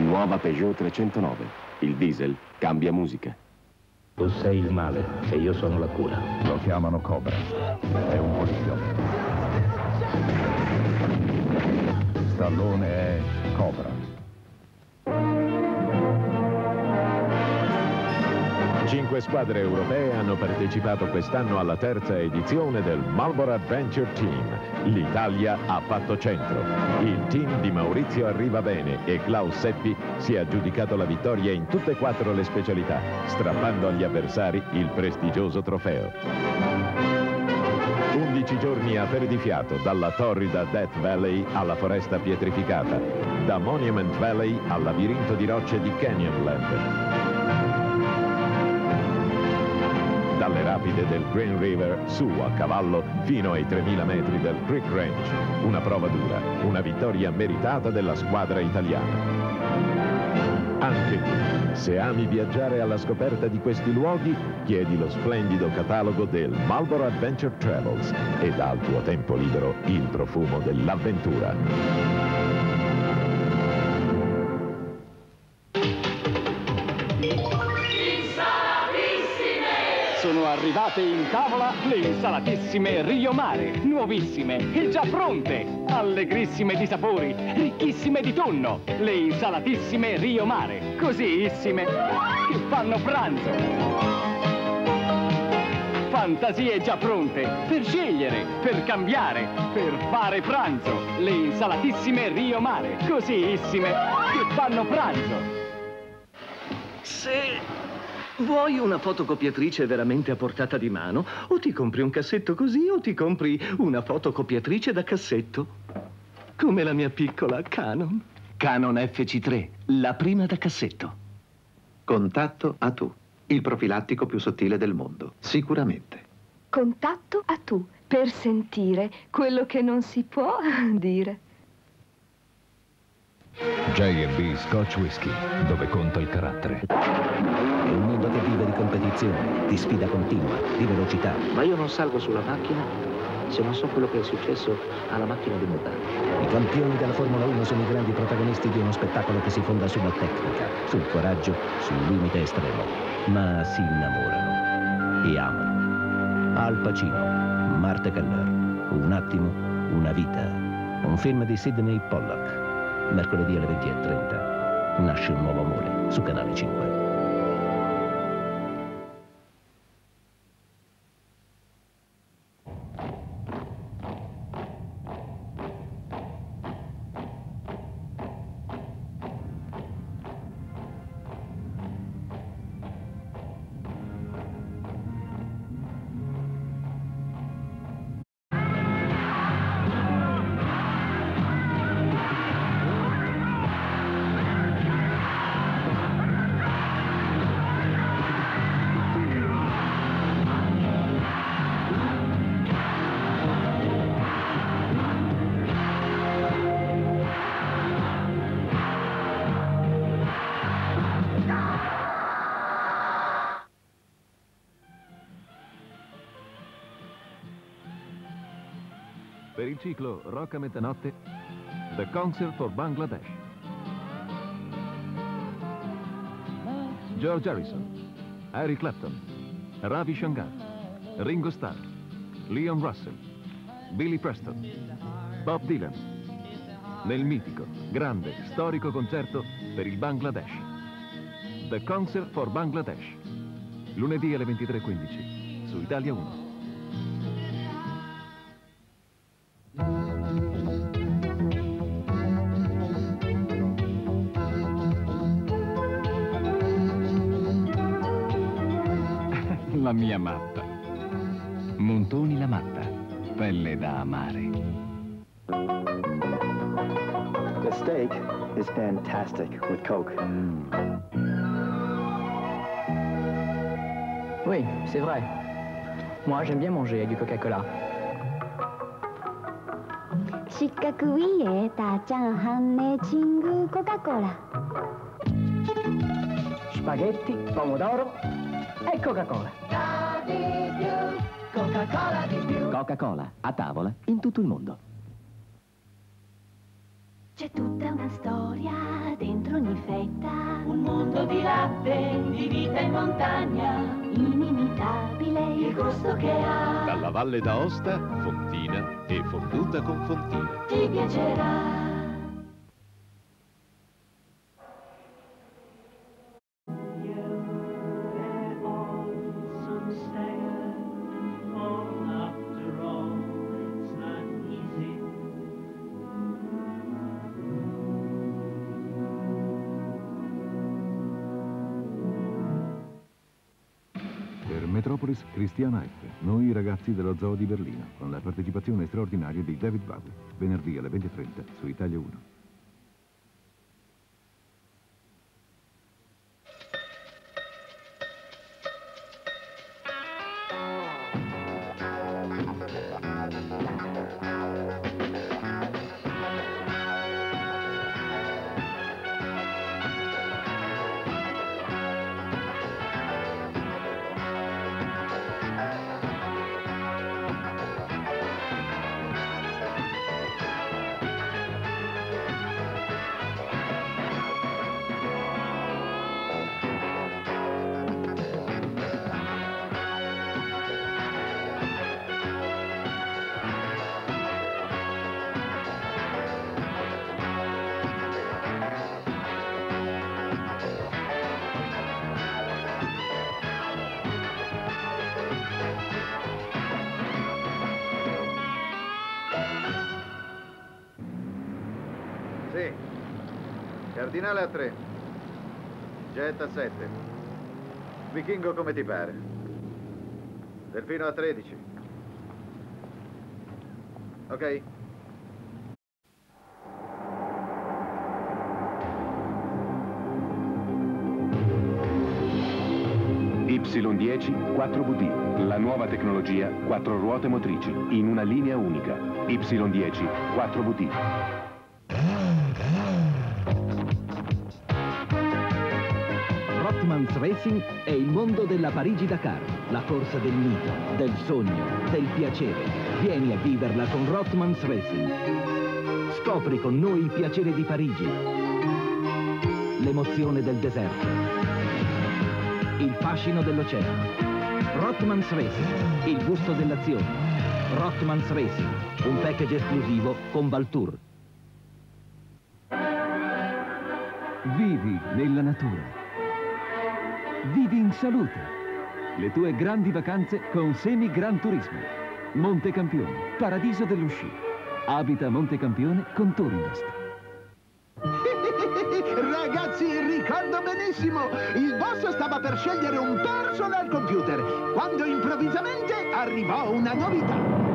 Nuova Peugeot 309. Il diesel cambia musica. Tu sei il male e io sono la cura. Lo chiamano Cobra. È un poliziotto. Stallone è Cobra. Cinque squadre europee hanno partecipato quest'anno alla terza edizione del Marlboro Adventure Team. L'Italia ha fatto centro. Il team di Maurizio Arrivabene e Klaus Seppi si è aggiudicato la vittoria in tutte e quattro le specialità, strappando agli avversari il prestigioso trofeo. 11 giorni a perdifiato dalla torrida Death Valley alla foresta pietrificata, da Monument Valley al labirinto di rocce di Canyonland. Rapide del Green River su a cavallo fino ai 3.000 metri del Creek Range. Una prova dura, una vittoria meritata della squadra italiana. Anche tu, se ami viaggiare alla scoperta di questi luoghi, chiedi lo splendido catalogo del Marlboro Adventure Travels e dà al tuo tempo libero il profumo dell'avventura. Arrivate in tavola le insalatissime Rio Mare, nuovissime e già pronte, allegrissime di sapori, ricchissime di tonno, le insalatissime Rio Mare, cosìissime che fanno pranzo. Fantasie già pronte per scegliere, per cambiare, per fare pranzo. Le insalatissime Rio Mare, cosìissime che fanno pranzo. Se vuoi una fotocopiatrice veramente a portata di mano, o ti compri un cassetto così o ti compri una fotocopiatrice da cassetto. Come la mia piccola Canon. Canon FC3, la prima da cassetto. Contatto a tu, il profilattico più sottile del mondo, sicuramente. Contatto a tu per sentire quello che non si può dire. J&B Scotch Whisky, dove conta il carattere. Che vive di competizione, di sfida continua, di velocità. Ma io non salgo sulla macchina se non so quello che è successo alla macchina di motore. I campioni della Formula 1 sono i grandi protagonisti di uno spettacolo che si fonda sulla tecnica, sul coraggio, sul limite estremo. Ma si innamorano e amano. Al Pacino, Marte Keller, Un attimo, una vita. Un film di Sidney Pollack. Mercoledì alle 20.30. Nasce un nuovo amore su Canale 5. Per il ciclo Rock a mezzanotte, The Concert for Bangladesh. George Harrison, Eric Clapton, Ravi Shankar, Ringo Starr, Leon Russell, Billy Preston, Bob Dylan. Nel mitico, grande, storico concerto per il Bangladesh. The Concert for Bangladesh. Lunedì alle 23.15 su Italia 1. is fantastic with Coke. Oui, c'est vrai. Moi, j'aime bien manger du Coca-Cola. 식각 위에 따장한 pomodoro e Coca-Cola. Coca-Cola di più. Coca-Cola, a tavola, in tutto il mondo. C'è tutta una storia dentro ogni fetta. Un mondo di latte, di vita in montagna. Inimitabile il gusto che ha. Dalla Valle d'Aosta, Fontina e fonduta con Fontina. Ti piacerà. Per Metropolis Cristiana F, noi ragazzi dello zoo di Berlino, con la partecipazione straordinaria di David Bowie, venerdì alle 20.30 su Italia 1. Cardinale a 3. Jet a 7. Vichingo come ti pare. Delfino a 13. Ok. Y10 4VD, la nuova tecnologia, quattro ruote motrici, in una linea unica. Y10 4VD. Racing è il mondo della Parigi-Dakar, la corsa del mito, del sogno, del piacere. Vieni a viverla con Rothmans Racing. Scopri con noi il piacere di Parigi, l'emozione del deserto, il fascino dell'oceano. Rothmans Racing, il gusto dell'azione. Rothmans Racing, un package esclusivo con Valtour. Vivi nella natura. Vivi in salute. Le tue grandi vacanze con Semi Gran Turismo. Monte Campione, paradiso dello. Abita Monte Campione con Tourinvest. Ragazzi, ricordo benissimo, il boss stava per scegliere un personal computer, quando improvvisamente arrivò una novità.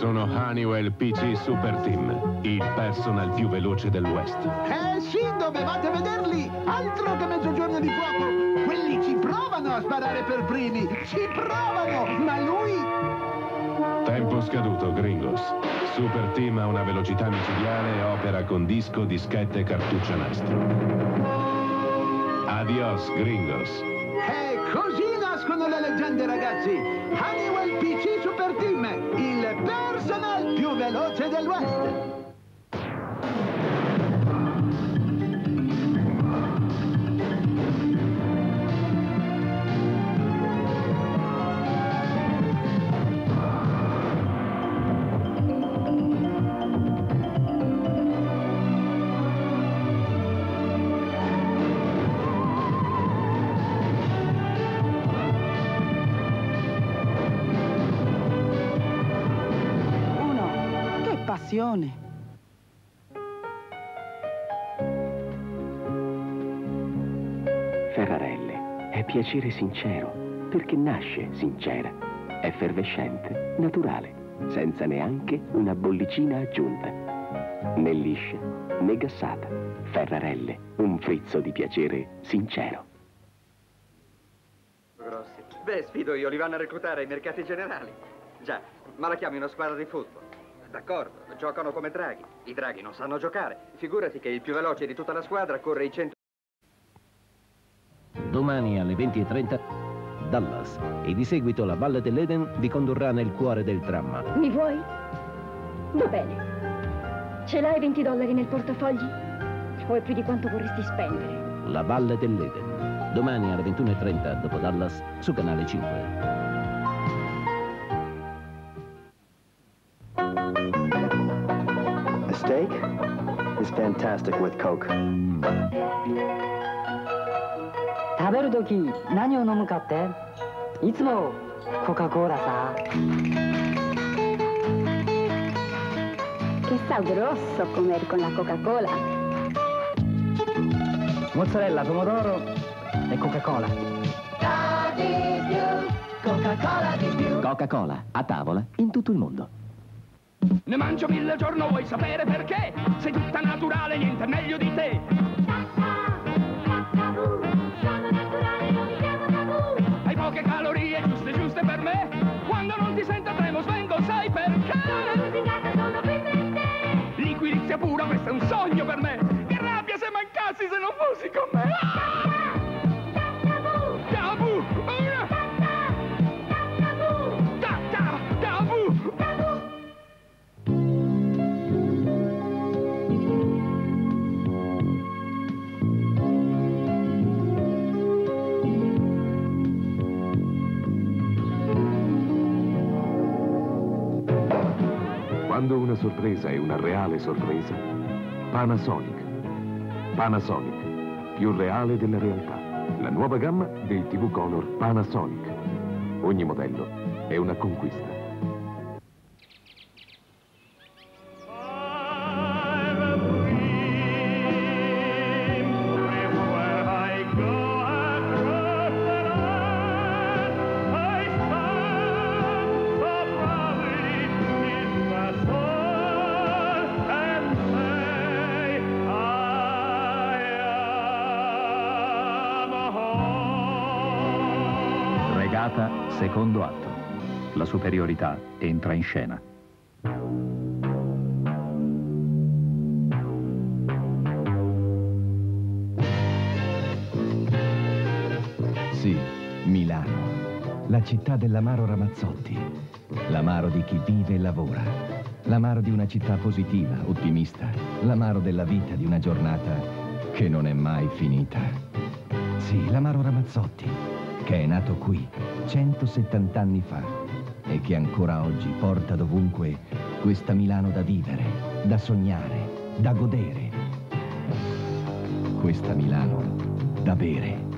Sono Honeywell PC Super Team, il personal più veloce del West. Eh sì, dovevate vederli! Altro che mezzogiorno di fuoco! Quelli ci provano a sparare per primi! Ci provano! Ma lui... Tempo scaduto, Gringos. Super Team ha una velocità micidiale e opera con disco, dischette e cartuccia nastro. Adios, Gringos. E così nascono le leggende, ragazzi! Honeywell PC Super Team, il personal più veloce del West! Passione! Ferrarelle è piacere sincero, perché nasce sincera, effervescente, naturale, senza neanche una bollicina aggiunta. Né liscia, né gassata. Ferrarelle, un frizzo di piacere sincero. Grossi. Beh, sfido io, li vanno a reclutare ai mercati generali. Già, ma la chiami una squadra di football. D'accordo, giocano come draghi. I draghi non sanno giocare. Figurati che il più veloce di tutta la squadra corre i 100... Domani alle 20.30 Dallas e di seguito la Valle dell'Eden vi condurrà nel cuore del dramma. Mi vuoi? Va bene. Ce l'hai 20 dollari nel portafogli? troppo e più di quanto vorresti spendere. La Valle dell'Eden. Domani alle 21.30 dopo Dallas su Canale 5. A steak is fantastic with Coke. 食べるとき何を飲むかっていつもコカ・コーラさ Che sabroso comer con la Coca-Cola. mozzarella, pomodoro e Coca-Cola. Coca-Cola di più. Coca-Cola, a tavola, in tutto il mondo. Ne mangio mille al giorno, vuoi sapere perché? Sei tutta naturale, niente meglio di te. Hai poche calorie, giuste giuste per me. Quando non ti sento tremo, svengo, sai perché? Liquirizia pura, questo è un sogno per me. Che rabbia se mancassi se non fossi con me. Quando una sorpresa è una reale sorpresa, Panasonic. Panasonic, più reale della realtà. La nuova gamma dei TV Color Panasonic. Ogni modello è una conquista. Regata, secondo atto. La superiorità entra in scena. Sì, Milano. La città dell'amaro Ramazzotti. L'amaro di chi vive e lavora. L'amaro di una città positiva, ottimista. L'amaro della vita di una giornata che non è mai finita. Sì, l'amaro Ramazzotti, che è nato qui 170 anni fa e che ancora oggi porta dovunque questa Milano da vivere, da sognare, da godere. Questa Milano da bere.